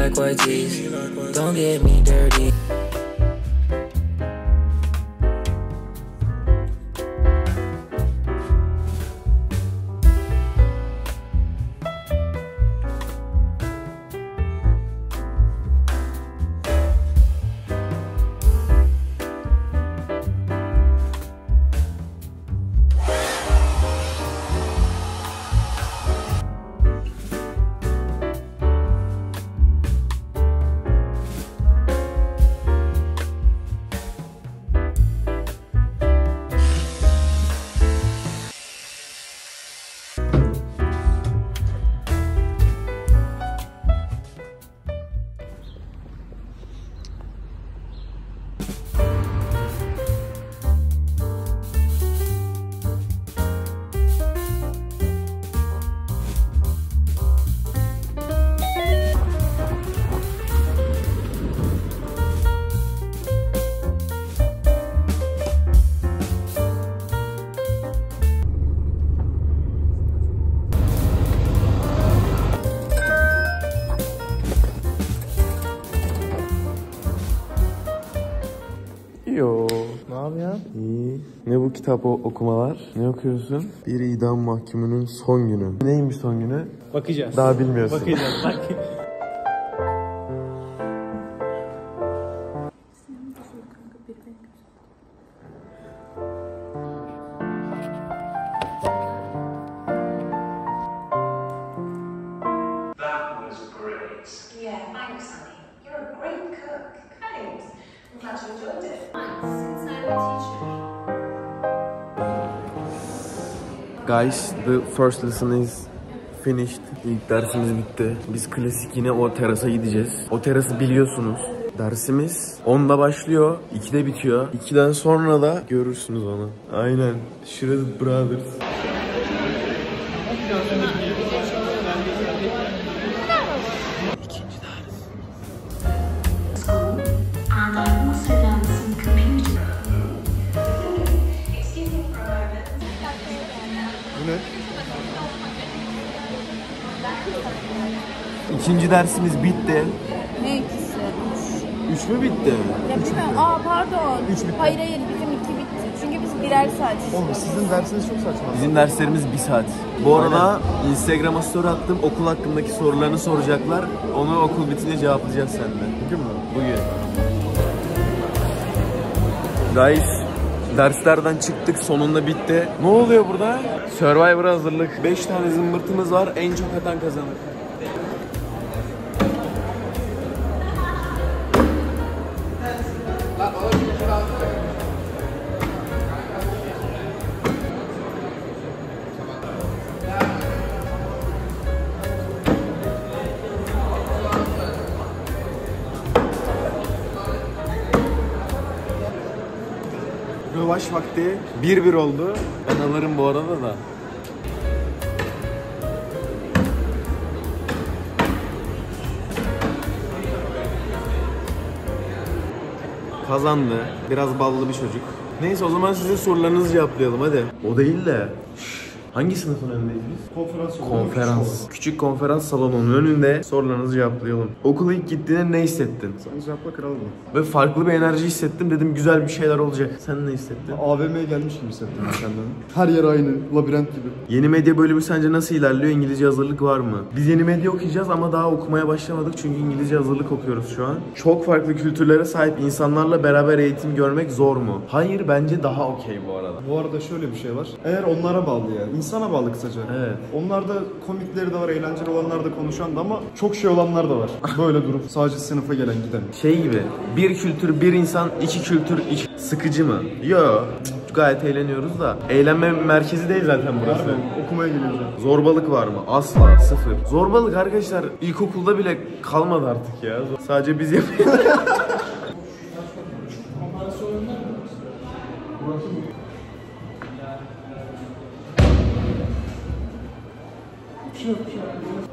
like white tees. Don't get me dirty. Ne yapıyorsun? İyi. Ne bu kitap o- okumalar? Ne okuyorsun? Bir idam mahkumunun son günü. Neymiş son günü? Bakacağız. Daha bilmiyorsun. Bakacağız. Bak. Guys, the first lesson is finished. İlk dersimiz bitti. Biz klasik yine o terasa gideceğiz. O terası biliyorsunuz. Dersimiz 10'da başlıyor, 2'de bitiyor. 2'den sonra da görürsünüz onu. Aynen. Shredded Brothers. İkinci dersimiz bitti. Ne ikisi? 3 mü bitti? Ya bilmiyorum. Aa pardon. Hayır hayır bizim iki bitti. Çünkü biz birer saat. Oğlum sizin dersiniz çok saçma. Bizim derslerimiz bir saat. Bu arada Instagram'a story attım. Okul hakkındaki sorularını soracaklar. Onu okul bitince cevaplayacağız seninle. Bugün mü? Bugün. Guys, derslerden çıktık. Sonunda bitti. Ne oluyor burada? Survivor'a hazırlık. 5 tane zımbırtımız var. En çok atan kazanır. Rövaş vakti 1-1 oldu. Ben alırım bu arada da. Kazandı. Biraz ballı bir çocuk. Neyse o zaman size sorularınızı cevaplayalım hadi. O değil de. Şşş, Hangi sınıfın önündeyiz? Konferans Konferans. Küçük konferans salonunun önünde sorularınızı cevaplayalım. Okula ilk gittiğinde ne hissettin? Sen cevapla kralım. Ve farklı bir enerji hissettim. Dedim güzel bir şeyler olacak. Sen ne hissettin? AVM'ye gelmiş gibi hissettim kendimi. Her yer aynı, labirent gibi. Yeni medya bölümü sence nasıl ilerliyor? İngilizce hazırlık var mı? Biz yeni medya okuyacağız ama daha okumaya başlamadık çünkü İngilizce hazırlık okuyoruz şu an. Çok farklı kültürlere sahip insanlarla beraber eğitim görmek zor mu? Hayır bence daha okey bu arada. Bu arada şöyle bir şey var. Eğer onlara bağlı yani. İnsana bağlı kısaca. Evet. Onlarda komikleri de var, eğlenceli olanlar da konuşan da ama çok şey olanlar da var. Böyle durup sadece sınıfa gelen giden. Şey gibi bir kültür bir insan iki kültür iki... Sıkıcı mı? Yo gayet eğleniyoruz da. Eğlenme merkezi değil zaten burası. Harbi okumaya geliyoruz. Zorbalık var mı? Asla sıfır. Zorbalık arkadaşlar ilkokulda bile kalmadı artık ya. Sadece biz yapıyoruz.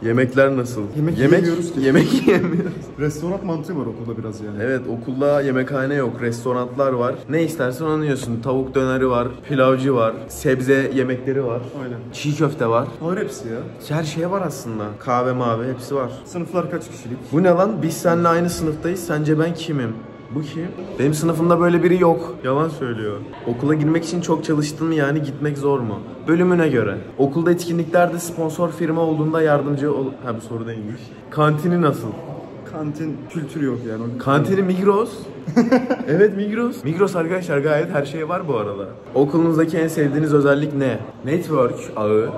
Yemekler nasıl? Yemek yemek yemiyoruz ki. Yemek yemiyoruz. Restoran mantığı var okulda biraz yani. Evet okulda yemekhane yok, restoranlar var. Ne istersen onu yiyorsun. Tavuk döneri var, pilavcı var, sebze yemekleri var. Aynen. Çiğ köfte var. Var hepsi ya. Her şey var aslında. Kahve mavi hepsi var. Sınıflar kaç kişilik? Bu ne lan? Biz seninle aynı sınıftayız. Sence ben kimim? Bu kim? Benim sınıfımda böyle biri yok. Yalan söylüyor. Okula girmek için çok çalıştın mı yani gitmek zor mu? Bölümüne göre. Okulda etkinliklerde sponsor firma olduğunda yardımcı ol... Ha bu soru değilmiş. Kantini nasıl? Kantin kültürü yok yani. Kantini Migros. evet Migros. Migros arkadaşlar gayet her şey var bu arada. Okulunuzdaki en sevdiğiniz özellik ne? Network ağı.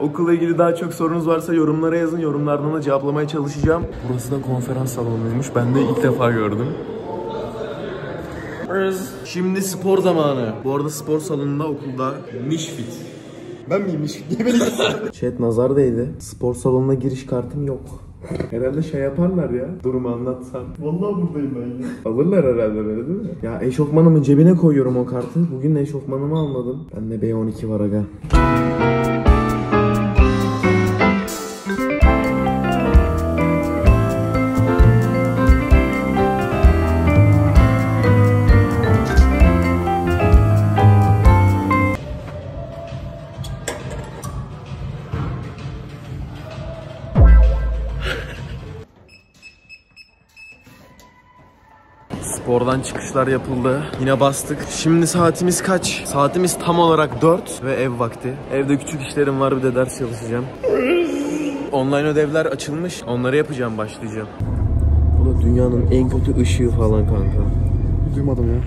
Okulla ilgili daha çok sorunuz varsa yorumlara yazın. Yorumlardan da cevaplamaya çalışacağım. Burası da konferans salonuymuş. Ben de ilk defa gördüm. Şimdi spor zamanı. Bu arada spor salonunda okulda Mişfit. Ben miymiş? Yemelik. Chat nazar değdi. Spor salonuna giriş kartım yok. Herhalde şey yaparlar ya. Durumu anlatsam. Vallahi buradayım ben ya. Alırlar herhalde böyle değil mi? Ya eşofmanımın cebine koyuyorum o kartı. Bugün de eşofmanımı almadım. Bende B12 var aga. Spordan çıkışlar yapıldı. Yine bastık. Şimdi saatimiz kaç? Saatimiz tam olarak 4 ve ev vakti. Evde küçük işlerim var bir de ders çalışacağım. Online ödevler açılmış. Onları yapacağım başlayacağım. Bu da dünyanın en kötü ışığı falan kanka. Duymadım ya.